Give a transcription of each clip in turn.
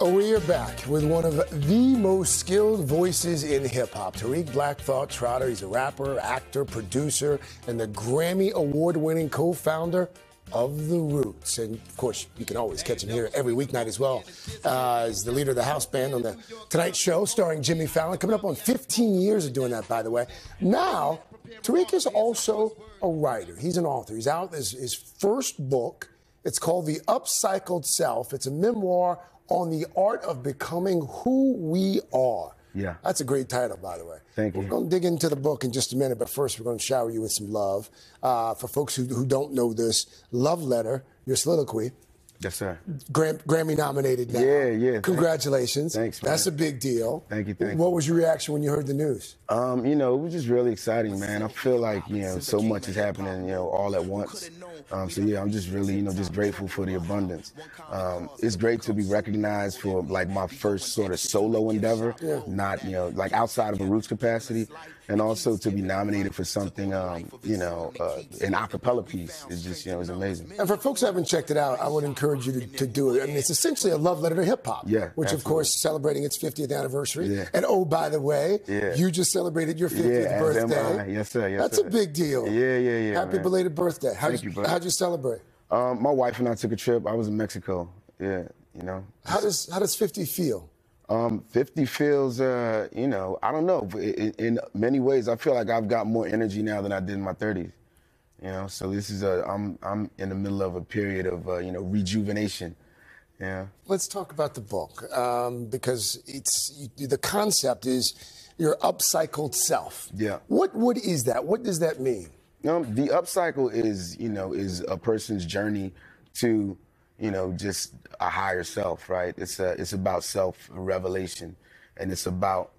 We are back with one of the most skilled voices in hip hop, Tariq Black Thought Trotter. He's a rapper, actor, producer, and the Grammy Award winning co founder of The Roots. And of course, you can always catch him here every weeknight as well uh, as the leader of the house band on the Tonight Show, starring Jimmy Fallon. Coming up on 15 years of doing that, by the way. Now, Tariq is also a writer, he's an author. He's out his, his first book. It's called The Upcycled Self. It's a memoir on the art of becoming who we are. Yeah. That's a great title, by the way. Thank you. We're going to dig into the book in just a minute, but first we're going to shower you with some love. Uh, for folks who, who don't know this, Love Letter, your soliloquy, Yes, sir. Gram- Grammy nominated now. Yeah, yeah. Congratulations. Thanks, man. That's a big deal. Thank you, thank you. What was your reaction when you heard the news? Um, you know, it was just really exciting, man. I feel like, you know, so much is happening, you know, all at once. Um, so yeah, I'm just really, you know, just grateful for the abundance. Um, it's great to be recognized for like my first sort of solo endeavor, not, you know, like outside of a roots capacity. And also to be nominated for something, um, you know, uh, an a cappella piece is just, you know, it's amazing. And for folks who haven't checked it out, I would encourage you to, to do it. I mean, it's essentially a love letter to hip hop. Yeah, Which, of course, is celebrating its 50th anniversary. Yeah. And oh, by the way, Yeah. you just celebrated your 50th Yeah, birthday. Yes, sir. Yes, That's sir. a big deal. Yeah, yeah, yeah, Happy man. belated birthday. How'd Thank you, brother. How'd you celebrate? Um, my wife and I took a trip. I was in Mexico. Yeah, you know. How does how does 50 feel? Um, 50 feels, uh, you know, I don't know. In, in many ways, I feel like I've got more energy now than I did in my 30s. You know, so this is a, I'm, I'm in the middle of a period of, uh, you know, rejuvenation. Yeah. Let's talk about the book um, because it's the concept is your upcycled self. Yeah. What what is that? What does that mean? Um, the upcycle is, you know, is a person's journey to, you know, just a higher self, right? It's a, it's about self revelation, and it's about,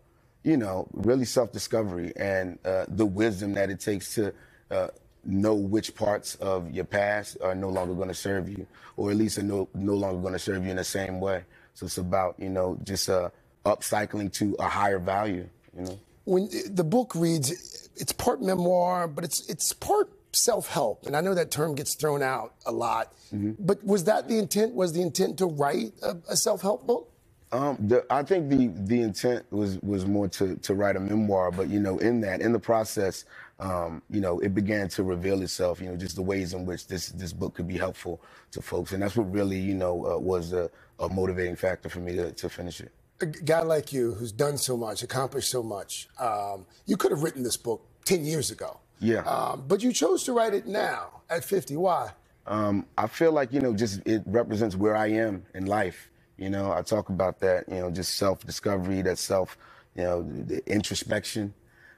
you know, really self discovery and uh, the wisdom that it takes to uh, know which parts of your past are no longer going to serve you, or at least are no no longer going to serve you in the same way. So it's about, you know, just uh, upcycling to a higher value, you know. when the book reads, it's part memoir, but it's it's part self-help, and I know that term gets thrown out a lot. But was that the intent? Was the intent to write a, a self-help book? Um, the, I think the the intent was was more to to write a memoir, but you know, in that, in the process, um, you know, it began to reveal itself. You know, just the ways in which this this book could be helpful to folks, and that's what really, you know, uh, was a, a motivating factor for me to to finish it. A guy like you, who's done so much, accomplished so much, um, you could have written this book ten years ago. Yeah. Um, but you chose to write it now at 50. Why? Um, I feel like you know, just it represents where I am in life. You know, I talk about that. You know, just self discovery, that self, you know, the introspection,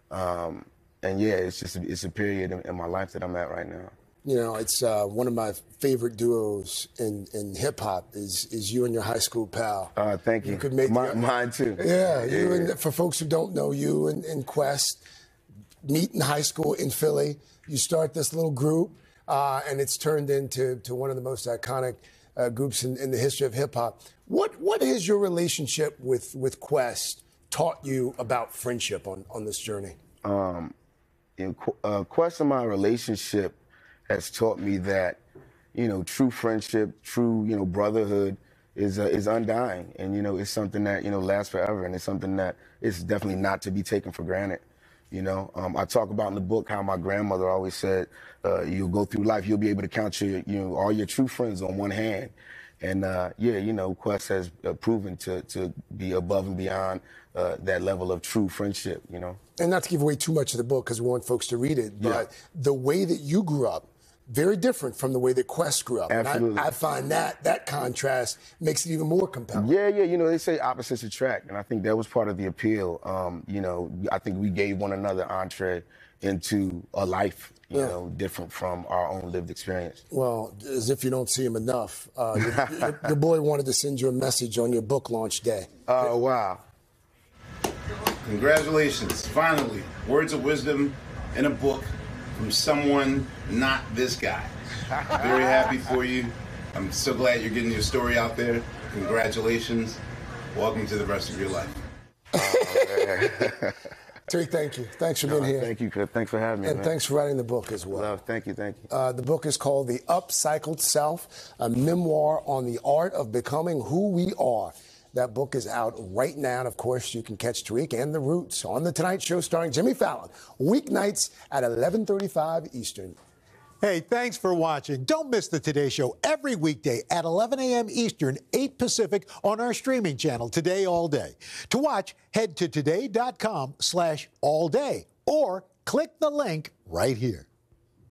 um, and yeah, it's just it's a period in, in my life that I'm at right now. You know, it's uh, one of my favorite duos in, in hip hop is is you and your high school pal. Uh, thank you. You could make Mi- the- mine too. Yeah, you and for folks who don't know you and, and Quest, meet in high school in Philly. You start this little group, uh, and it's turned into to one of the most iconic uh, groups in, in the history of hip hop. What what has your relationship with with Quest taught you about friendship on on this journey? in qu- uh, question my relationship has taught me that you know true friendship true you know brotherhood is uh, is undying and you know it's something that you know lasts forever and it's something that is definitely not to be taken for granted you know? Um, i talk about in the book how my grandmother always said uh, you'll go through life you'll be able to count your you know all your true friends on one hand. And uh, yeah you know quest has uh, proven to to be above and beyond uh, that level of true friendship you know? And not to give away too much of the book because we want folks to read it, but the way that you grew up, very different from the way that Quest grew up. And I- Absolutely. I, find that that contrast makes it even more compelling. Yeah, yeah. You know, they say opposites attract, and I think that was part of the appeal. Um, you know, I think we gave one another entree into a life, you Yeah. know, different from our own lived experience. Well, as if you don't see him enough, uh, your, your, your boy wanted to send you a message on your book launch day. Oh wow! Congratulations. Finally, words of wisdom in a book from someone not this guy. Very happy for you. I'm so glad you're getting your story out there. Congratulations. Welcome to the rest of your life. Terry, thank you. Thanks for being here. Thank you. Chris. Thanks for having me. And man. thanks for writing the book as well. Love. Thank you. Thank you. Uh, the book is called The Upcycled Self, a memoir on the art of becoming who we are. That book is out right now. And of course, you can catch Tariq and The Roots on The Tonight Show starring Jimmy Fallon, weeknights at 1135 Eastern. Hey, thanks for watching. Don't miss the Today Show every weekday at 11 a.m. Eastern, 8 Pacific on our streaming channel, Today All Day. To watch, head to today.com slash all day or click the link right here.